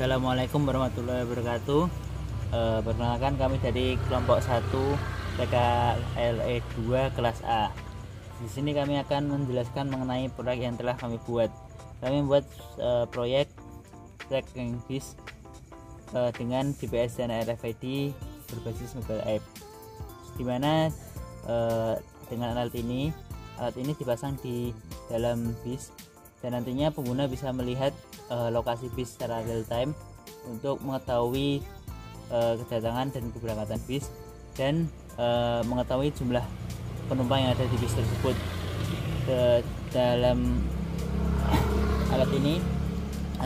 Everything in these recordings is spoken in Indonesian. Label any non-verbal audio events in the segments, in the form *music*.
Assalamualaikum warahmatullahi wabarakatuh. E, perkenalkan kami dari kelompok 1 PKLE 2 kelas A. Di sini kami akan menjelaskan mengenai proyek yang telah kami buat. Kami membuat e, proyek tracking bis e, dengan GPS dan RFID berbasis mobile app. Di mana e, dengan alat ini, alat ini dipasang di dalam bis dan nantinya pengguna bisa melihat uh, lokasi bis secara real time untuk mengetahui uh, kedatangan dan keberangkatan bis dan mengetahui jumlah penumpang yang ada di bis tersebut. Ke dalam *coughs* alat ini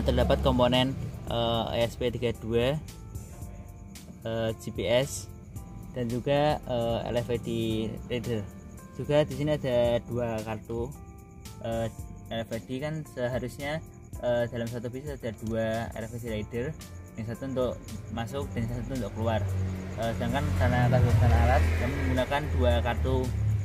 terdapat komponen uh, ESP32 uh, GPS dan juga uh, RFID reader juga di sini ada dua kartu. Uh, RFID kan seharusnya uh, dalam satu bis ada dua RFID reader yang satu untuk masuk dan yang satu untuk keluar. Uh, sedangkan karena keterbatasan alat kami menggunakan dua kartu.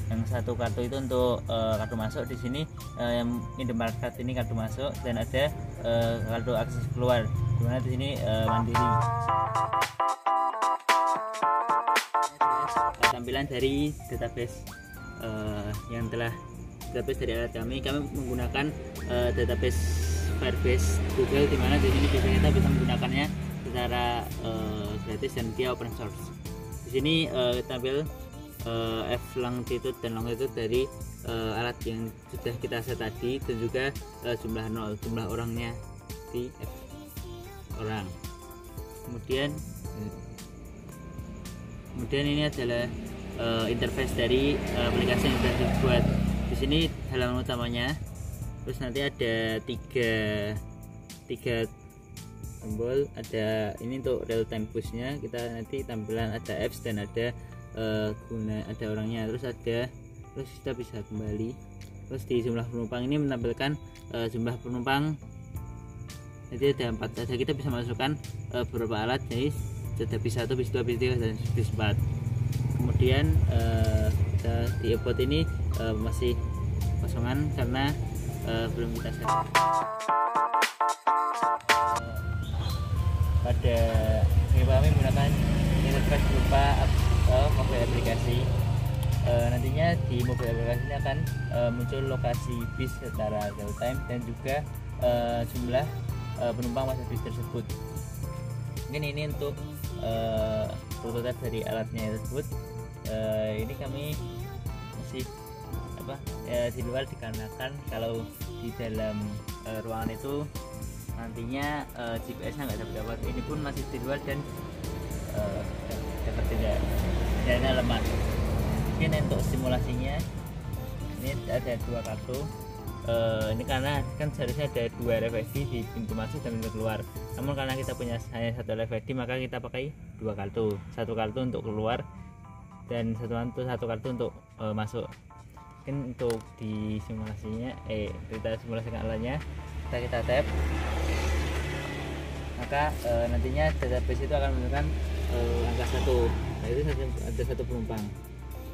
Yang satu kartu itu untuk uh, kartu masuk di sini uh, yang Indomaret ini kartu masuk dan ada uh, kartu akses keluar. Di mana di sini uh, mandiri dari database uh, yang telah database dari alat kami. Kami menggunakan uh, database Firebase Google di mana di sini biasanya kita bisa menggunakannya secara uh, gratis dan dia open source. Di sini uh, kita ambil uh, F longitude dan longitude dari uh, alat yang sudah kita set tadi dan juga uh, jumlah nol jumlah orangnya di F orang. Kemudian kemudian ini adalah uh, interface dari uh, aplikasi yang sudah dibuat. Di sini halaman utamanya. Terus nanti ada tiga tiga tombol. Ada ini untuk real time pushnya. Kita nanti tampilan ada apps dan ada uh, guna ada orangnya. Terus ada terus kita bisa kembali. Terus di jumlah penumpang ini menampilkan uh, jumlah penumpang. Jadi ada empat. Saja kita bisa masukkan uh, beberapa alat. Jadi ada bis satu bis dua bis tiga dan bis empat kemudian uh, di e ini uh, masih kosongan karena uh, belum kita set pada kami menggunakan interface berupa uh, mobile aplikasi. Uh, nantinya di mobile aplikasi ini akan uh, muncul lokasi bis secara real time dan juga uh, jumlah uh, penumpang masa bis tersebut mungkin ini untuk uh, dari alatnya tersebut. Uh, ini kami masih apa ya, di luar dikarenakan kalau di dalam uh, ruangan itu nantinya uh, GPS-nya nggak dapat dapat ini pun masih di luar dan uh, dapat tidak jalannya lemah. Mungkin untuk simulasinya ini ada dua kartu uh, ini karena kan seharusnya ada dua RFID di pintu masuk dan pintu keluar. Namun karena kita punya hanya satu RFID maka kita pakai dua kartu. Satu kartu untuk keluar dan satu kartu satu kartu untuk uh, masuk. Mungkin untuk di simulasinya eh kita simulasikan alatnya kita kita tap. Maka e, nantinya database itu akan menunjukkan e, angka satu. Nah itu ada satu penumpang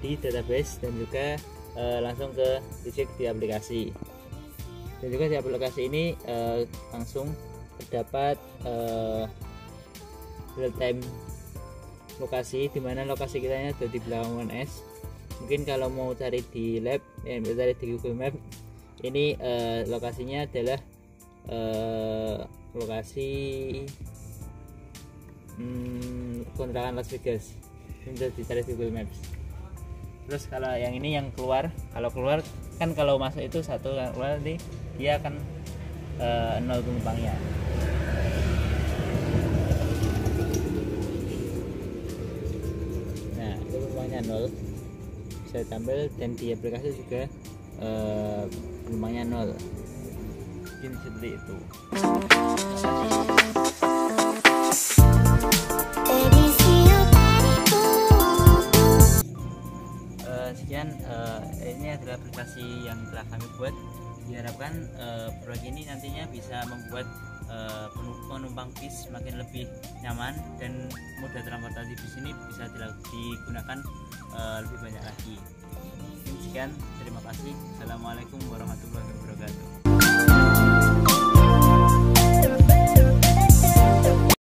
di database dan juga e, langsung ke dicek di aplikasi dan juga di aplikasi ini e, langsung terdapat e, real time lokasi di mana lokasi kita ada di belakang s. Mungkin kalau mau cari di lab eh, cari di Google Map ini eh, lokasinya adalah eh, lokasi hmm, kontrakan Las Vegas. Ini bisa dicari di Google Maps. Terus kalau yang ini yang keluar kalau keluar kan kalau masuk itu satu keluar nanti dia akan eh, nol penumpangnya nah itu penumpangnya nol. Bisa tampil dan di aplikasi juga uh, penumpangnya nol. Mungkin seperti itu aplikasi yang telah kami buat. Diharapkan uh, proyek ini nantinya bisa membuat uh, penumpang bis semakin lebih nyaman dan moda transportasi bis ini bisa digunakan uh, lebih banyak lagi. Sekian terima kasih. Assalamualaikum warahmatullahi wabarakatuh